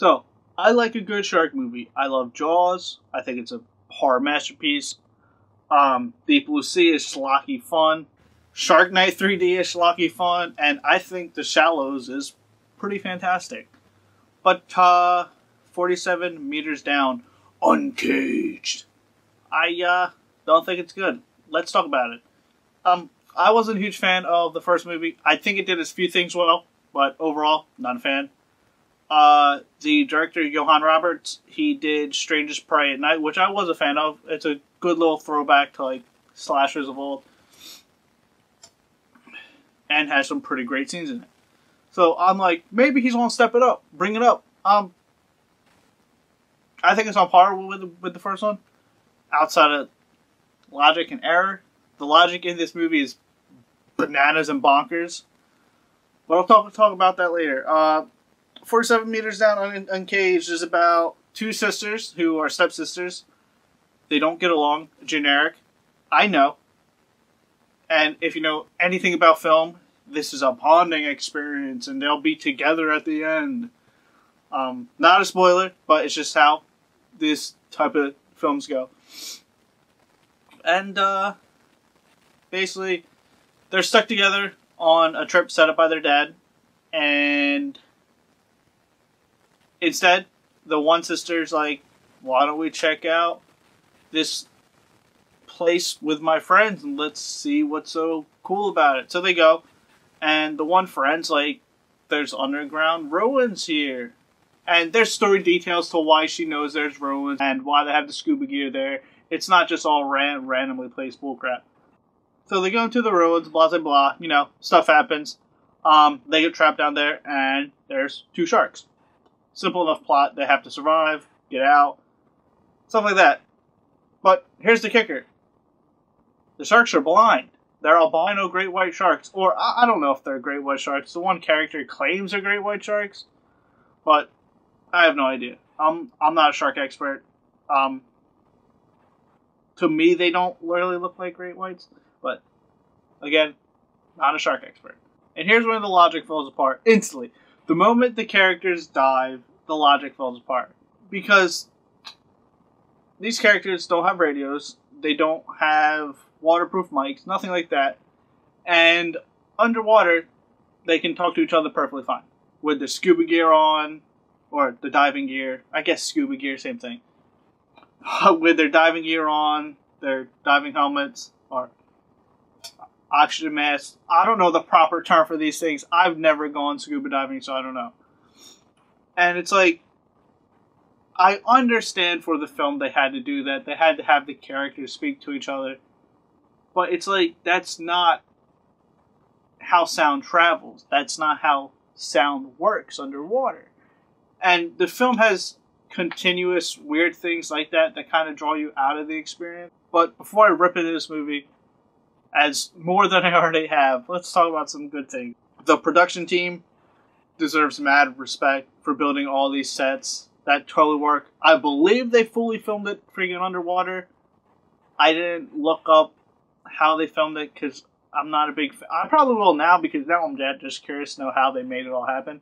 So, I like a good shark movie. I love Jaws. I think it's a horror masterpiece. Um, Deep Blue Sea is schlocky fun. Shark Night 3D is schlocky fun. And I think The Shallows is pretty fantastic. But, uh, 47 meters down, uncaged. I, uh, don't think it's good. Let's talk about it. Um, I wasn't a huge fan of the first movie. I think it did a few things well, but overall, not a fan. Uh, the director Johannes Roberts, he did Strangers Prey at Night, which I was a fan of. It's a good little throwback to like slashers of old, and has some pretty great scenes in it. So I'm like, maybe he's gonna step it up, bring it up. Um, I think it's on par with the, with the first one, outside of logic and error. The logic in this movie is bananas and bonkers. But I'll talk talk about that later. Uh, 47 meters down un- uncaged is about two sisters who are stepsisters. They don't get along. Generic. I know. And if you know anything about film, this is a bonding experience, and they'll be together at the end. Um, not a spoiler, but it's just how this type of films go. And uh, basically, they're stuck together on a trip set up by their dad, and instead, the one sister's like, "Why don't we check out this place with my friends and let's see what's so cool about it?" So they go, and the one friend's like, "There's underground ruins here." And there's story details to why she knows there's ruins and why they have the scuba gear there. It's not just all ran- randomly placed bullcrap. So they go into the ruins, blah blah blah. You know, stuff happens. Um, they get trapped down there, and there's two sharks. Simple enough plot. They have to survive, get out, stuff like that. But here's the kicker: the sharks are blind. They're albino great white sharks, or I, I don't know if they're great white sharks. The one character claims they're great white sharks, but I have no idea. I'm I'm not a shark expert. Um, to me, they don't really look like great whites, but again, not a shark expert. And here's where the logic falls apart instantly. The moment the characters dive, the logic falls apart because these characters don't have radios. They don't have waterproof mics, nothing like that. And underwater, they can talk to each other perfectly fine with the scuba gear on, or the diving gear. I guess scuba gear, same thing. With their diving gear on, their diving helmets, or oxygen masks. I don't know the proper term for these things. I've never gone scuba diving, so I don't know. And it's like, I understand for the film they had to do that. They had to have the characters speak to each other. But it's like, that's not how sound travels. That's not how sound works underwater and the film has continuous weird things like that that kind of draw you out of the experience. But before I rip into this movie, as more than I already have, let's talk about some good things. The production team deserves mad respect for building all these sets that totally work. I believe they fully filmed it freaking underwater. I didn't look up how they filmed it because I'm not a big fan. I probably will now because now I'm just curious to know how they made it all happen.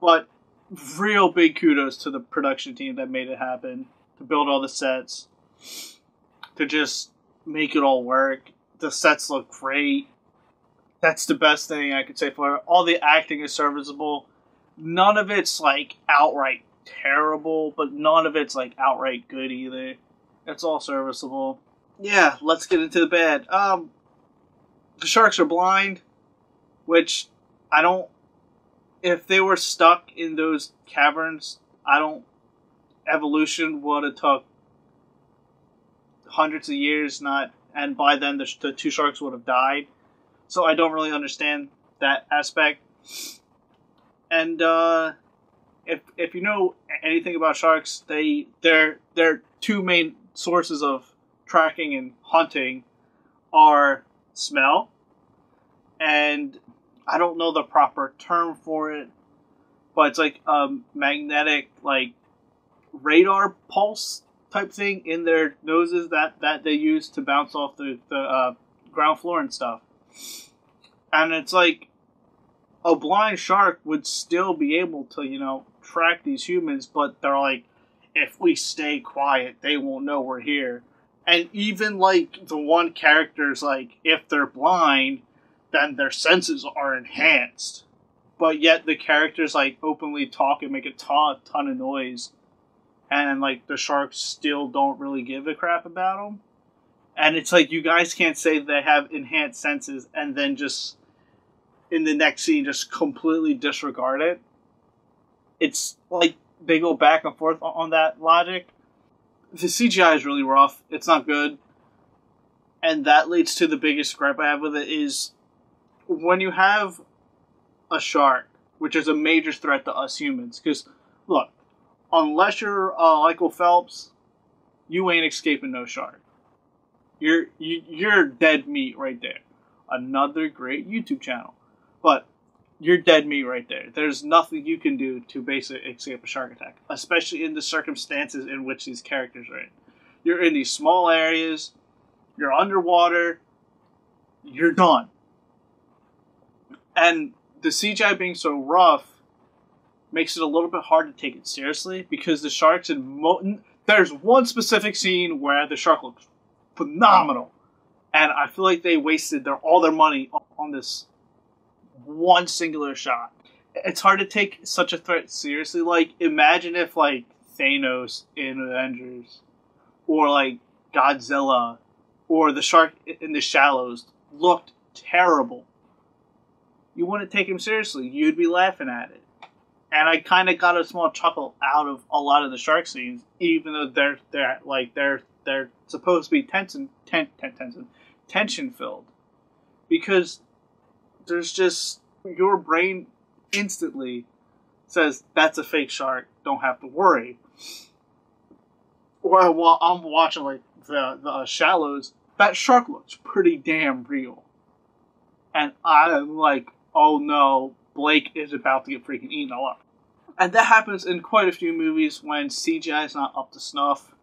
But real big kudos to the production team that made it happen to build all the sets to just make it all work. The sets look great. That's the best thing i could say for it. all the acting is serviceable. None of it's like outright terrible but none of it's like outright good either. It's all serviceable. Yeah let's get into the bad um the sharks are blind which i don't if they were stuck in those caverns, I don't. Evolution would have took hundreds of years, not, and by then the, the two sharks would have died. So I don't really understand that aspect. And uh, if if you know anything about sharks, they their their two main sources of tracking and hunting are smell and I don't know the proper term for it, but it's like a magnetic like radar pulse type thing in their noses that that they use to bounce off the the uh, ground floor and stuff. And it's like a blind shark would still be able to, you know, track these humans, but they're like, if we stay quiet, they won't know we're here. And even like the one character's like, if they're blind, then their senses are enhanced. But yet the characters like openly talk and make a ton, ton of noise, and like the sharks still don't really give a crap about them. And it's like you guys can't say they have enhanced senses and then just in the next scene just completely disregard it. It's like they go back and forth on that logic. The CGI is really rough. It's not good. And that leads to the biggest gripe I have with it is when you have a shark, which is a major threat to us humans, because look, unless you're uh, Michael Phelps, you ain't escaping no shark. You're you, you're dead meat right there. Another great YouTube channel, but you're dead meat right there. There's nothing you can do to basically escape a shark attack, especially in the circumstances in which these characters are in. You're in these small areas, you're underwater, you're done. And the CGI being so rough makes it a little bit hard to take it seriously because the sharks in Mo- there's one specific scene where the shark looks phenomenal, and I feel like they wasted their all their money on this one singular shot. It's hard to take such a threat seriously. Like, imagine if like Thanos in Avengers, or like Godzilla, or the shark in the shallows looked terrible. You wouldn't take him seriously. You'd be laughing at it. And I kind of got a small chuckle out of a lot of the shark scenes, even though they're they're like they're they're supposed to be tension ten, ten, tension tension filled, because there's just your brain instantly says that's a fake shark. Don't have to worry. While, while I'm watching like the the uh, shallows, that shark looks pretty damn real, and I'm like, oh no, Blake is about to get freaking eaten alive. And that happens in quite a few movies when CGI is not up to snuff.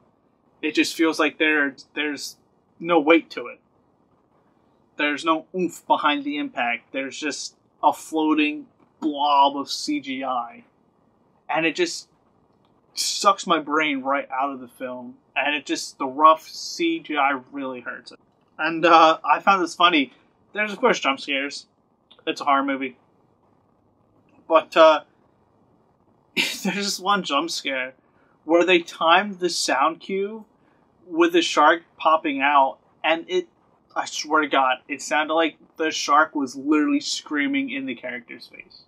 It just feels like there there's no weight to it. There's no oomph behind the impact. There's just a floating blob of CGI. And it just sucks my brain right out of the film. And it just, the rough CGI really hurts it. And uh, I found this funny. There's, of course, jump scares. It's a horror movie. But uh, there's this one jump scare where they timed the sound cue with the shark popping out, and it I swear to God, it sounded like the shark was literally screaming in the character's face.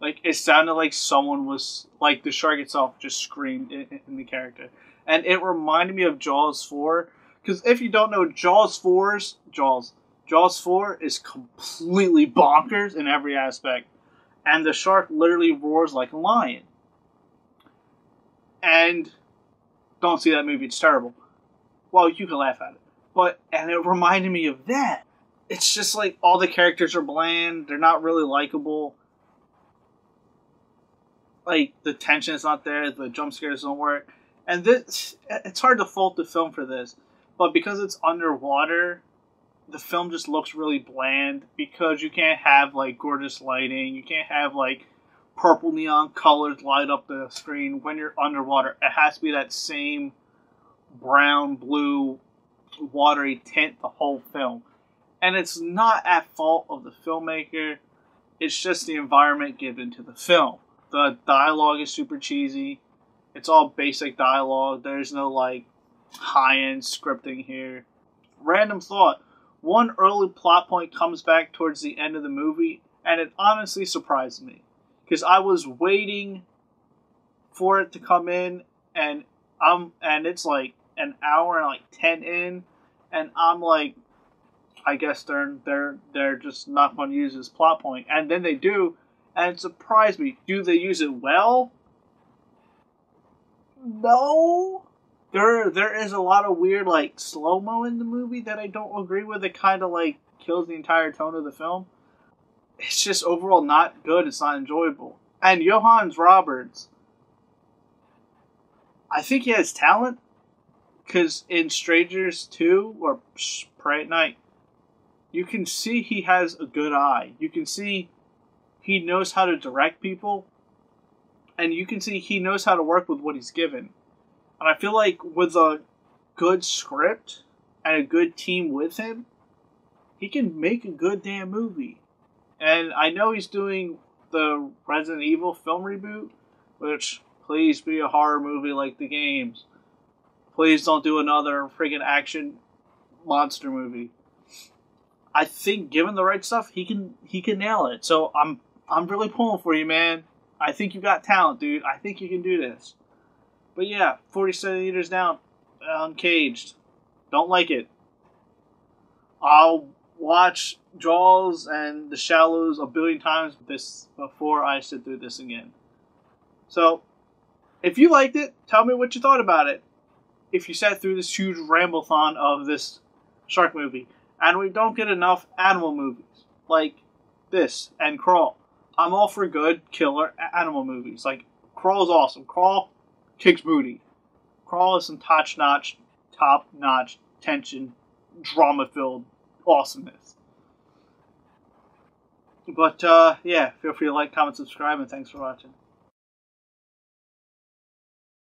Like it sounded like someone was like the shark itself just screamed in, in the character, and it reminded me of Jaws four. Because if you don't know, Jaws 4's Jaws Jaws four is completely bonkers in every aspect, and the shark literally roars like a lion. And don't see that movie; it's terrible. Well, you can laugh at it but and it reminded me of that. It's just like all the characters are bland. They're not really likable. Like the tension is not there. The jump scares don't work, and this it's hard to fault the film for this, but because it's underwater, the film just looks really bland because you can't have like gorgeous lighting. You can't have like purple neon colors light up the screen when you're underwater. It has to be that same brown, blue, watery tint the whole film. And it's not at fault of the filmmaker, it's just the environment given to the film. The dialogue is super cheesy. It's all basic dialogue. There's no like high end scripting here. Random thought. One early plot point comes back towards the end of the movie, and it honestly surprised me. Because I was waiting for it to come in, and I'm and it's like an hour and like ten in, and I'm like, I guess they're they're they're just not going to use this plot point, and then they do, and it surprised me. Do they use it well? No. There there is a lot of weird like slow mo in the movie that I don't agree with. It kind of like kills the entire tone of the film. It's just overall not good. It's not enjoyable. And Johannes Roberts, I think he has talent because in Strangers 2 or Prey at Night, you can see he has a good eye. You can see he knows how to direct people, and you can see he knows how to work with what he's given. And I feel like with a good script and a good team with him, he can make a good damn movie. And I know he's doing the Resident Evil film reboot, which please be a horror movie like the games. Please don't do another friggin' action monster movie. I think given the right stuff, he can he can nail it. So I'm I'm really pulling for you, man. I think you got talent, dude. I think you can do this. But yeah, 40 centimeters down, uncaged. Don't like it. I'll watch Jaws and The Shallows a billion times this before I sit through this again. So, if you liked it, tell me what you thought about it. If you sat through this huge rambleathon of this shark movie, and we don't get enough animal movies like this and Crawl. I'm all for good killer animal movies. Like Crawl is awesome. Crawl kicks booty. Crawl is some top notch, top notch tension, drama filled awesomeness. But uh, yeah, feel free to like, comment, subscribe, and thanks for watching.